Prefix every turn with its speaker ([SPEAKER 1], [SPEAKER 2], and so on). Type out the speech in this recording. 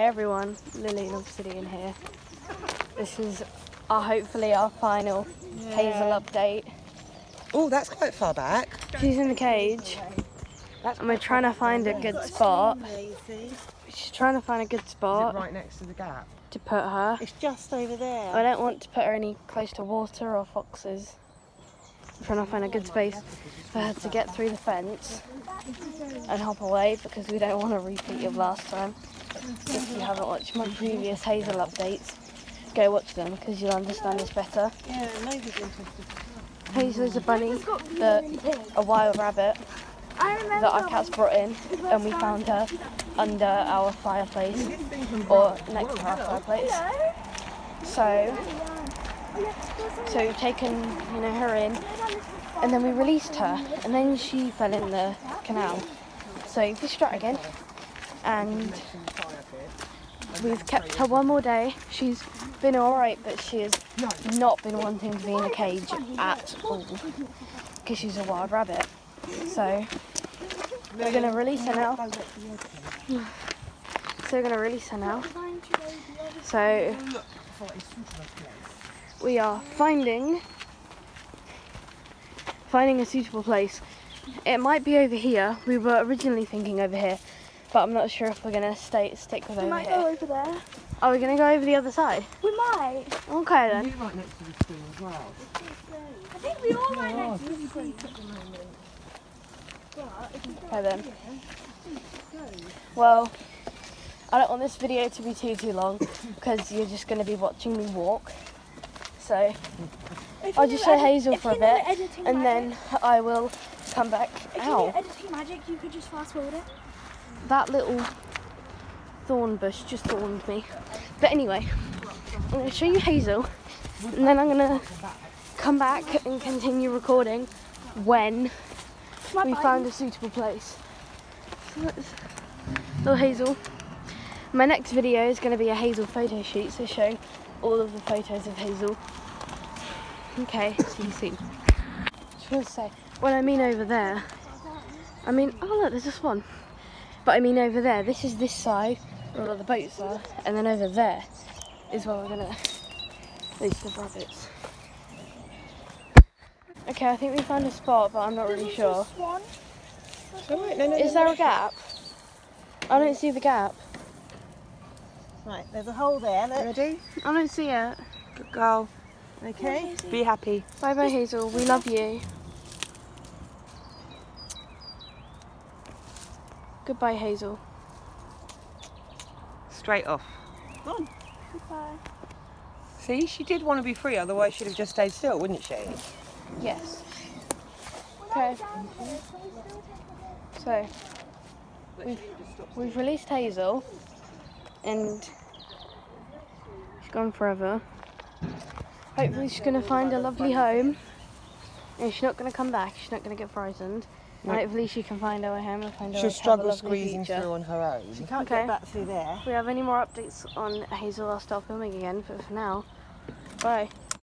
[SPEAKER 1] Hey everyone, Lilian Obsidian here. This is our, hopefully our final Hazel update.
[SPEAKER 2] Oh, that's quite far back.
[SPEAKER 1] She's in the cage and we're trying to find a good spot. She's trying to find a good spot
[SPEAKER 2] right next to the gap?
[SPEAKER 1] to put her.
[SPEAKER 3] It's just over there.
[SPEAKER 1] I don't want to put her any close to water or foxes. I'm trying to find a good space for her to get through the fence and hop away because we don't want a repeat of last time. If you haven't watched my previous Hazel updates, go watch them because you'll understand this better. Hazel is a bunny, that, a wild rabbit that our cats brought in and we found her under our fireplace or next to our fireplace. So, so we've taken you know her in and then we released her and then she fell in the canal. So we her again and we've kept her one more day. She's been alright but she has not been wanting to be in a cage at all because she's a wild rabbit. So we're gonna release her now. So we're gonna release her now. So we are finding finding a suitable place. It might be over here. We were originally thinking over here, but I'm not sure if we're gonna stay stick with
[SPEAKER 4] We
[SPEAKER 1] over
[SPEAKER 4] might
[SPEAKER 1] here.
[SPEAKER 4] go over there.
[SPEAKER 1] Are we gonna go over the other side?
[SPEAKER 4] We might.
[SPEAKER 1] Okay then.
[SPEAKER 2] You right next to the school as well.
[SPEAKER 4] I think we all might next to the oh, street.
[SPEAKER 1] Okay then. Well, I don't want this video to be too too long because you're just going to be watching me walk. So I'll just show Hazel for a bit and
[SPEAKER 4] magic-
[SPEAKER 1] then I will come back.
[SPEAKER 4] If you editing magic, you could just fast forward it.
[SPEAKER 1] That little thorn bush just thorned me. But anyway, I'm going to show you Hazel and then I'm going to come back and continue recording when
[SPEAKER 4] My
[SPEAKER 1] we
[SPEAKER 4] bike.
[SPEAKER 1] found a suitable place. So that's little Hazel. My next video is going to be a Hazel photo shoot, so showing all of the photos of Hazel. Okay, see you soon. Just want to say, when I mean over there, I mean, oh look, there's a swan. But I mean over there, this is this side, where all the boats are, and then over there is where we're going to release the rabbits. Okay, I think we found a spot, but I'm not really sure.
[SPEAKER 4] Swan.
[SPEAKER 2] It's all right. No, no,
[SPEAKER 1] Is
[SPEAKER 2] no,
[SPEAKER 1] there a gap? I don't see the gap.
[SPEAKER 3] Right, there's a hole there. Look.
[SPEAKER 2] Ready?
[SPEAKER 1] I don't see it.
[SPEAKER 2] Good girl.
[SPEAKER 3] Okay.
[SPEAKER 2] Be happy.
[SPEAKER 1] Bye bye Hazel, we love you. Goodbye Hazel.
[SPEAKER 2] Straight off.
[SPEAKER 4] Goodbye.
[SPEAKER 2] See, she did want to be free, otherwise she'd have just stayed still, wouldn't she?
[SPEAKER 1] Yes. Okay, so we've, we've released Hazel and she's gone forever. Hopefully she's going to find a lovely home and she's not going to come back, she's not going to get frightened. And
[SPEAKER 2] No.
[SPEAKER 1] hopefully she can find her way home and find her
[SPEAKER 2] She'll
[SPEAKER 1] way to have a
[SPEAKER 2] struggle squeezing
[SPEAKER 1] future.
[SPEAKER 2] through on her own.
[SPEAKER 3] She can't
[SPEAKER 1] Okay.
[SPEAKER 3] get back through there.
[SPEAKER 1] If we have any more updates on Hazel, I'll start filming again. But for now, bye.